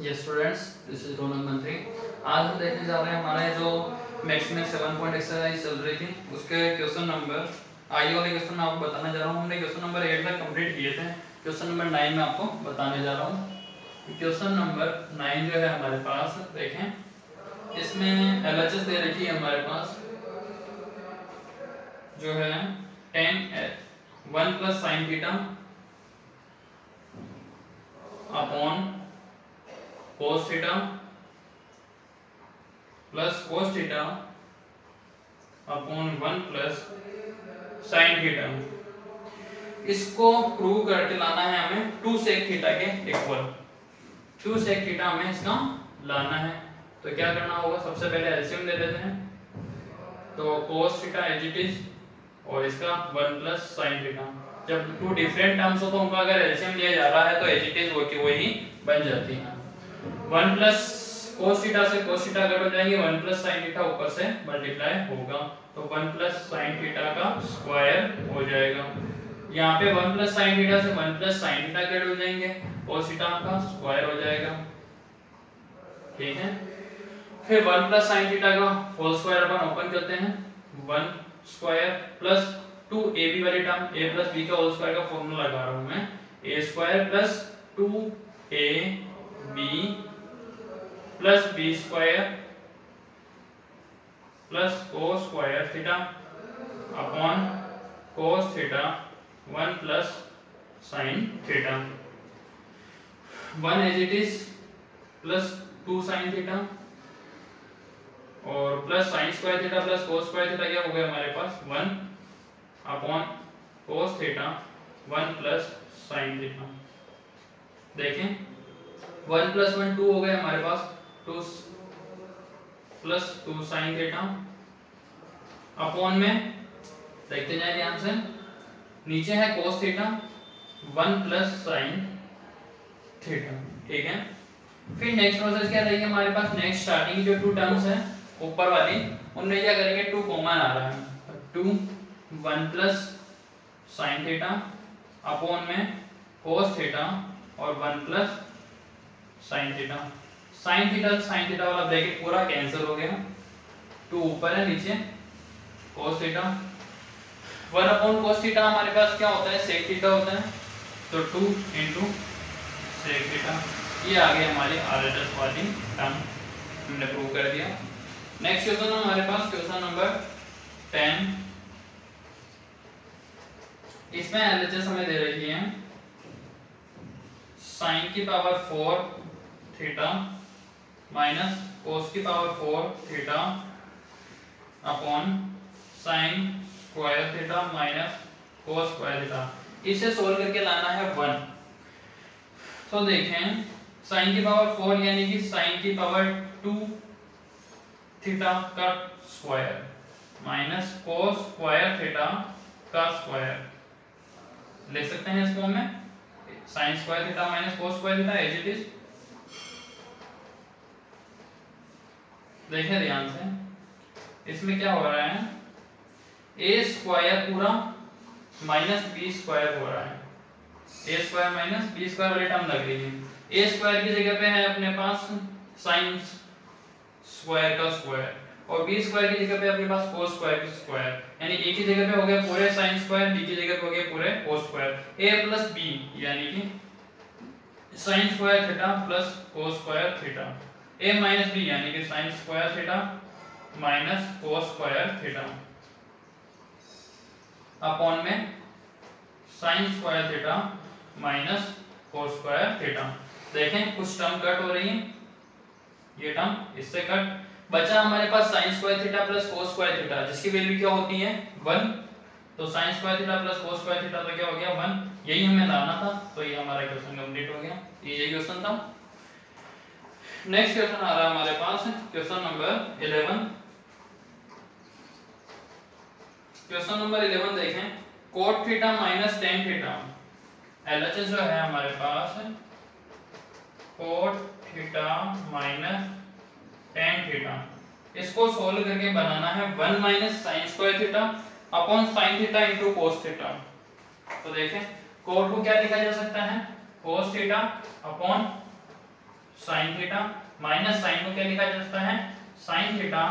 ये students this is Ronak मंत्री आज हम देखने जा रहे हैं हमारे जो मैक्सिमम सेवन पॉइंट एक्सरसाइज चल रही थी, उसके क्वेश्चन नंबर आई वाले क्वेश्चन आपको बताने जा रहा हूँ। हमने क्वेश्चन नंबर एट तक कंप्लीट किए थे। क्वेश्चन नंबर नाइन में आपको बताने जा रहा हूँ। क्वेश्चन नंबर नाइन जो है हमारे पास, देखें। इसमें एल दे रखी है हमारे पास। जो है tan one plus sine theta upon cos theta plus cos theta upon one plus sine theta इसको प्रूव करके लाना है हमें टू सेक थीटा के इक्वल टू सेक थीटा हमें इसका लाना है। तो क्या करना होगा? सबसे पहले एलसीएम ले लेते हैं। तो cos theta as it is और इसका वन प्लस साइन थीटा जब टू डिफरेंट टर्म्स हो तो उनका अगर एलसीएम लिया जा रहा है तो एज इट इज़ वो की वही बन जाती है। वन प्लस कोस थीटा से कोस थीटा कट हो जाएँगे, वन प्लस साइन थीटा ऊपर से मल्टीप्लाई होगा। तो वन प्लस साइन थीटा का स्क्वायर हो जाएगा। यहाँ पे वन प्लस साइन थीटा से one plus sine theta cut हो जाएँगे कोस थीटा का स्क्वायर हो जाएगा। ठीक है? फिर वन प्लस साइन थीटा का होल स्क्वायर अपन ओपन करते हैं। One square plus two A B वाली टर्म ए प्लस बी का होल स्क्वायर का फॉर्मूला लगा रहा हूँ मैं। A square plus two A B plus B square plus cos square theta upon cos theta one plus sine theta one as it is plus two sine theta और plus sine square theta plus cos square theta क्या हो गया हमारे पास? One upon cos theta one plus sine theta देखें। One plus one two हो गए हमारे पास। Two plus two sine theta upon में देखते जाए ध्यान से। नीचे है cos theta one plus sine theta ठीक है? फिर नेक्स्ट प्रोसेस क्या रहेगी? हमारे पास नेक्स्ट स्टार्टिंग जो टू टर्म्स है, ऊपर वाली, उनमें क्या करेंगे? टू कॉमन आ रहा है। Two one plus sine theta upon में कोस थीटा और one plus sine theta sine theta sine theta वाला ब्रैकेट पूरा कैंसिल हो गया टू ऊपर है, नीचे। cos theta. 1 upon cos theta हमारे पास क्या होता है? sec थीटा होता है। तो 2 इनटू sec थीटा। ये आ गया हमारी आरएचएस वाली टर्म। हमने प्रूव कर दिया। नेक्स्ट क्वेश्चन हमारे पास क्वेश्चन नंबर 10 इसमें एलएचएस हमें दे रही है। sin की पावर 4 थीटा। माइनस कोस की power four theta upon sine square theta minus cos square theta इसे सोल्व करके लाना है वन तो देखें साइन की पावर फोर यानी कि साइन की पावर टू थीटा का square minus cos square theta का स्क्वायर ले सकते हैं इस फॉर्म में sine square theta minus cos square theta as it is देखें ध्यान से। इसमें क्या हो रहा है? ए स्क्वायर पूरा माइनस बी स्क्वायर हो रहा है। A square minus B square वाली टर्म लग रही है। ए स्क्वायर की जगह पे है अपने पास? साइन स्क्वायर का स्क्वायर और बी स्क्वायर की जगह पे अपने पास? कोस स्क्वायर का स्क्वायर यानी ए की जगह पे हो गया पूरे साइन स्क्वायर बी की जगह पे हो गया पूरे cos square A plus B यानी कि sine square theta plus cos square theta A minus B यानी कि sine square theta minus cos square theta upon में sine square theta minus cos square theta देखें, कुछ टर्म कट हो रही है। ये टर्म इससे कट बचा हमारे पास sine square theta plus cos square theta जिसकी वैल्यू क्या होती है? वन। तो sine square theta plus cos square theta तो क्या हो गया? वन। यही हमें लाना था तो ये हमारा क्वेश्चन कंप्लीट हो गया। ये क्वेश्चन था। नेक्स्ट क्वेश्चन आ रहा है हमारे पास question number eleven question number eleven देखें cot theta minus tan theta L जो है हमारे पास cot theta minus tan theta इसको सोल्व करके बनाना है one minus sine square theta upon sine theta into cos theta तो देखें कोट को क्या लिखा जा सकता है? Cos theta upon sine theta minus sine को क्या लिखा जा सकता है? Sine theta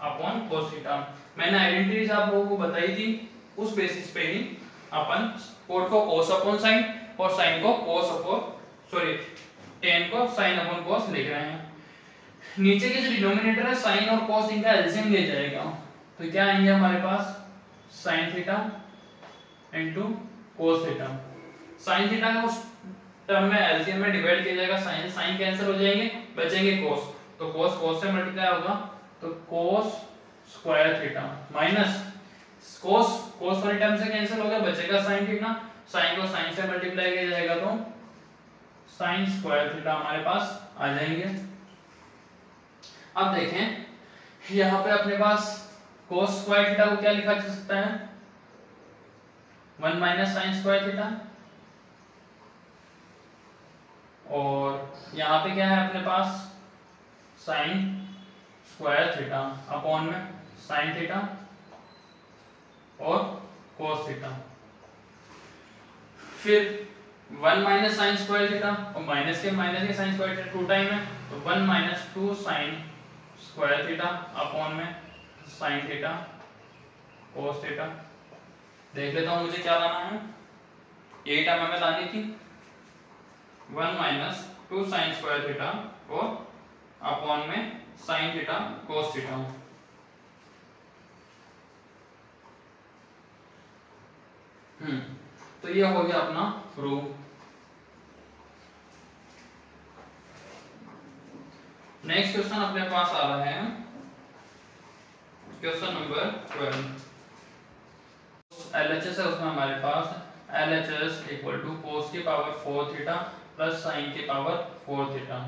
upon cos theta. मैंने आइडेंटिटीज आप लोगों को बताई थी, उस बेसिस पे ही अपन कोट को कोस अपॉन साइन और साइन को कोस अपॉन सॉरी टेन को साइन अपॉन कोस लिख रहे हैं। नीचे के जो डिनोमिनेटर है साइन और कोस इनका एलसीएम ले जाएगा। तो क्या आएँगे हमारे पास? Sine theta into cos theta. Sine theta का उस टर्म में एलसीएम में डिवाइड किया जाएगा साइन साइन कैंसिल हो जाएँगे, बचेंगे कोस तो कोस कोस से मल्टीप्लाई होगा तो cos square theta minus cos cos वाले टर्म से कैंसिल हो गया बचेगा साइन थीटा साइन को साइन से मल्टीप्लाई किया जाएगा तो साइन स्क्वायर थीटा हमारे पास आ जाएँगे। अब देखें, यहाँ पे अपने पास कोस स्क्वायर थीटा को क्या लिखा जा सकता है? One minus sine square theta और यहाँ पे क्या है अपने पास? साइन स्क्वायर थीटा अपॉन में साइन थीटा और कोस थीटा। फिर one minus sine square theta, और माइनस के माइनस के sine square theta two time है तो one minus two sine square theta upon में साइन थीटा कोस थीटा। देख लेता हूँ मुझे क्या लाना है। यही टाइम हमें लानी थी। One minus two sine square theta और अपॉन में साइन थीटा कोस थीटा तो ये हो गया अपना प्रूफ नेक्स्ट क्वेश्चन अपने पास आ रहा है। Question number twelve L H S है उसमें हमारे पास। L H S equal to cos की power four theta plus sine की पावर फोर थीटा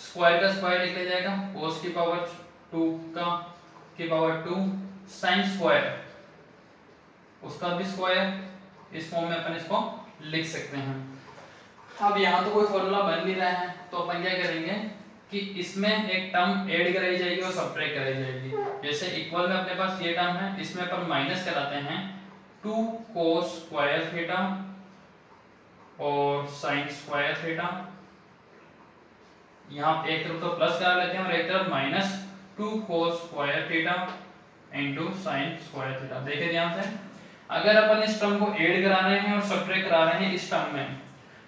स्क्वायर का स्क्वायर लिखा जाएगा कोस की पावर टू का, की पावर टू साइन स्क्वायर उसका भी स्क्वायर इस फॉर्म में अपन इसको लिख सकते हैं। अब यहाँ तो कोई फॉर्मूला बन नहीं रहा है तो अपन क्या करेंगे कि इसमें एक टर्म ऐड कराई जाएगी और सब्ट्रैक्ट कराई जाएगी। जैसे इक्वल में अपने पास ये टर्म है, इसमें अपन माइनस कराते हैं टू कोस स्क्वायर थीटा और साइन स्क्वायर थीटा। यहाँ एक तरफ़ तो प्लस करा लेते हैं और एक तरफ़ minus two cos square theta into sine square theta. देखिए ध्यान से। अगर अपन इस टर्म को ऐड करा रहे हैं और सब्ट्रैक्ट करा रहे हैं इस टर्म में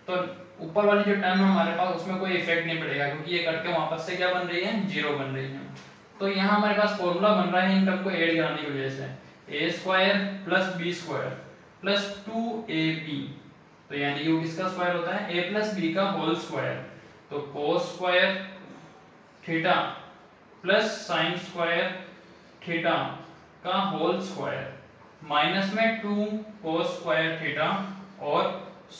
तो ऊपर वाली जो टर्म हमारे पास, उसमें कोई इफ़ेक्ट नहीं पड़ेगा, क्योंकि ये कट के वापस से क्या बन रही है? ज़ीरो बन रही है। तो यहाँ हमारे पास फॉर्मूला बन रहा है इन टर्म को ऐड कराने की वजह से। A square plus B square plus two A B तो यानी ये किसका स्क्वायर होता है? A प्लस बी का होल स्क्वायर तो cos square theta plus sin square theta का होल स्क्वायर माइनस में टू cos स्क्वायर थीटा और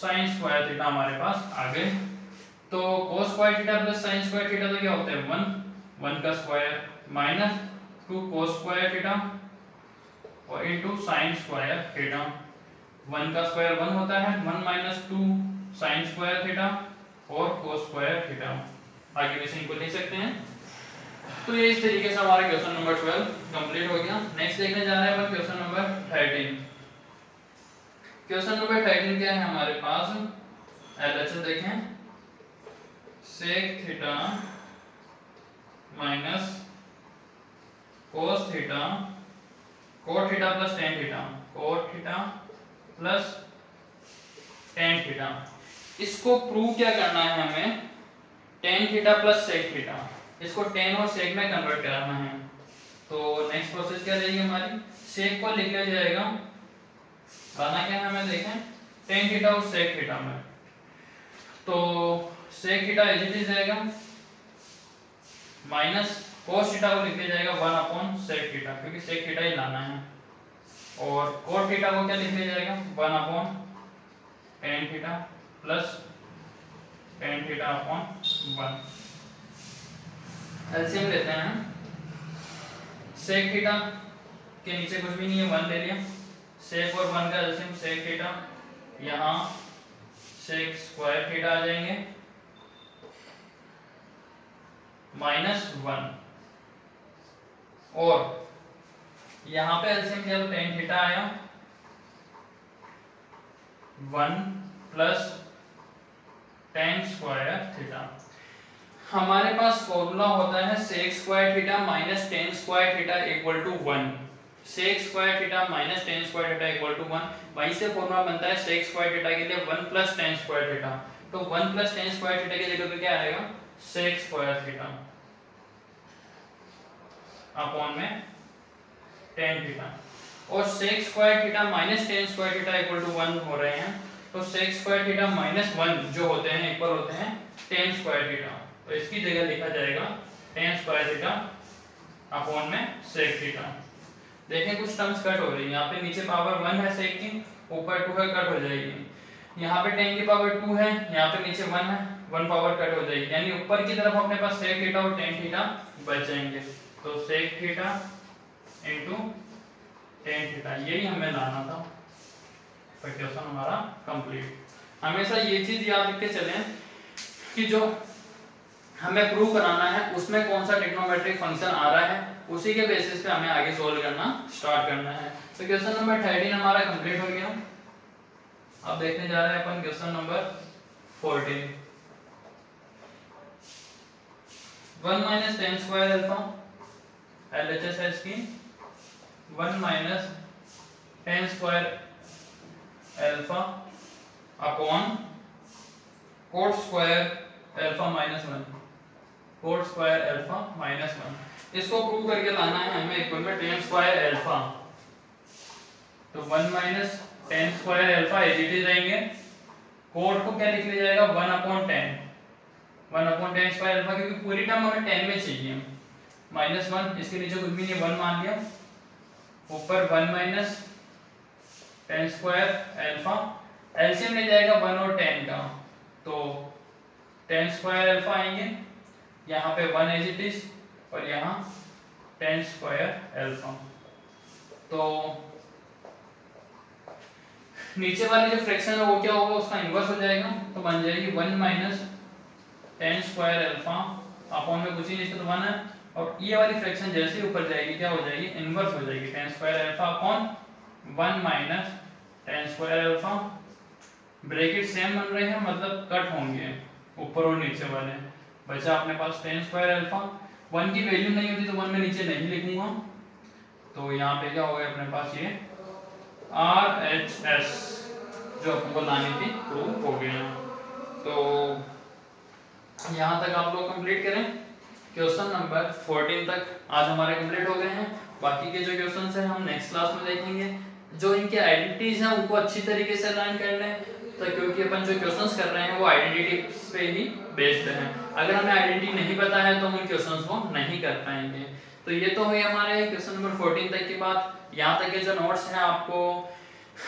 sin स्क्वायर थीटा हमारे पास आ गए। तो cos square theta plus sin square theta तो क्या होता है? वन वन का square minus two cos square theta और into sin square theta one का स्क्वायर वन होता है, one minus two sine square theta और कोस स्क्वायर थीटा। आगे भी इनको लिख सकते हैं। तो ये इस तरीके से हमारा क्वेश्चन नंबर ट्वेल्व कंप्लीट हो गया। नेक्स्ट देखने जा रहे हैं question number thirteen question number thirteen क्या है हमारे पास? एलएचएस देखें। Sec theta minus cos theta cot theta plus tan theta cot theta plus tan theta इसको प्रूव क्या करना है हमें? Tan theta plus sec theta इसको टेन और सेक में कन्वर्ट कराना है। तो नेक्स्ट प्रोसेस क्या रहेगी हमारी? सेक को लिख लिया जाएगा। गाना क्या है हमें देखें? टेन थीटा और सेक थीटा में। तो sec theta as it is रहेगा। माइनस कोस थीटा को लिख दिया जाएगा। वन अपॉन सेक थीटा क्योंकि सेक थीटा ही लाना है। और कोट थीटा को क्या लिख दिया जाएगा one upon theta plus tan theta upon one लेते हैं। सेक थीटा के नीचे कुछ भी नहीं है वन ले लिया। सेक और वन का एलसीएम सेक थीटा यहाँ सेक स्क्वायर थीटा आ जाएँगे। माइनस वन और यहाँ पे एलसीएम क्या टेन थीटा आया one plus tan square theta हमारे पास फॉर्मूला होता है sec square theta minus tan square theta equal to one sec square theta minus tan square theta equal to one वहीं से फॉर्मूला बनता है sec स्क्वायर थीटा के लिए one plus tan square theta तो one plus tan square theta की जगह पे क्या आएगा? sec स्क्वायर थीटा अपॉन में टेन थीटा और sec square theta minus tan square theta equal to one हो रहे हैं। तो sec square theta minus one जो होते हैं इक्वल होते हैं टेन स्क्वायर थीटा तो इसकी जगह लिखा जाएगा टेन स्क्वायर थीटा अपॉन में sec थीटा देखें, कुछ टर्म्स कट हो रही है। यहाँ पे नीचे पावर वन है sec की, ऊपर टू है कट हो जाएगी। यहाँ पे टेन की पावर टू है, यहाँ पे नीचे वन है वन पावर कट हो जाएगी। यानी ऊपर की तरफ़ अपने पास sec थीटा और टेन थीटा बच जाएँगे। तो sec theta into tan theta यही हमें लाना था। क्वेश्चन हमारा कंप्लीट हमेशा ये चीज़ याद रख के चलें कि जो हमें प्रूव कराना है, उसमें कौन सा टेक्नोमेट्रिक फ़ंक्शन आ रहा है, उसी के बेसिस पे हमें आगे सोल्व करना स्टार्ट करना है। तो क्वेश्चन नंबर थर्टीन हमारा कंप्लीट हो गया। अब देखने जा रहे हैं अपन question number fourteen one minus tan square alpha L H S इसकी। One minus tan square alpha upon cot square alpha minus one cot square alpha minus one इसको प्रूव करके लाना है हमें इक्वल में टेन स्क्वायर अल्फ़ा तो one minus tan square alpha as it is रहेंगे cot को क्या लिख लिया जाएगा? One upon tan one upon tan square alpha क्योंकि पूरी टर्म हमें टेन में चाहिए। माइनस वन इसके नीचे कुछ भी नहीं वन मान लिया। ऊपर one minus tan square alpha LCM ले जाएगा वन और टेन का। तो टेन स्क्वायर अल्फ़ा आएँगे, यहाँ पे वन एज इट इज़ और यहाँ टेन स्क्वायर अल्फ़ा। तो नीचे वाली जो फ्रैक्शन है वो क्या होगा, उसका इन्वर्स हो जाएगा तो बन जाएगी one minus tan square alpha. Upon में कुछ ही नहीं तो वन है। और ये वाली फ्रैक्शन जैसे ऊपर जाएगी, क्या हो जाएगी? इन्वर्स हो जाएगी। Tan square alpha upon one minus tan square alpha bracket same बन रहे हैं मतलब कट होंगे ऊपर और नीचे वाले। बचा अपने पास टेन स्क्वायर अल्फ़ा वन की वैल्यू नहीं होती तो वन में नीचे नहीं लिखूँगा। तो यहाँ पे क्या हो गया अपने पास ये? आर एच एस जो अपने को लानी थी प्रूव हो गया। तो यहाँ तक आप लोग कंप्लीट करें। क्वेश्चन नंबर 14 तक आज हमारे कंप्लीट हो गए हैं। बाकी के जो क्वेश्चन है, हम नेक्स्ट क्लास में देखेंगे। जो इनके आइडेंटिटीज हैं, उनको अच्छी तरीके से लर्न कर लें तो क्योंकि अपन जो क्वेश्चंस कर रहे हैं, वो आइडेंटिटी पे ही बेस्ड है। अगर हमें आइडेंटिटी नहीं पता है तो हम उन क्वेश्चंस को नहीं कर पाएँगे। तो ये तो हुई हमारे क्वेश्चन नंबर 14 तक की बात। यहाँ तक के जो नोट्स हैं, आपको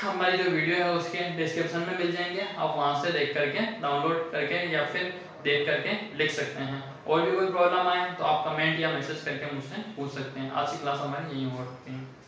हमारी जो वीडियो है, उसके डिस्क्रिप्शन में मिल जाएँगे। आप वहाँ से देख करके डाउनलोड करके, या फिर देख करके लिख सकते हैं। और भी कोई प्रॉब्लम आए तो आप कमेंट या मैसेज करके मुझसे पूछ सकते हैं। आज की क्लास हमारी यही हो सकती है।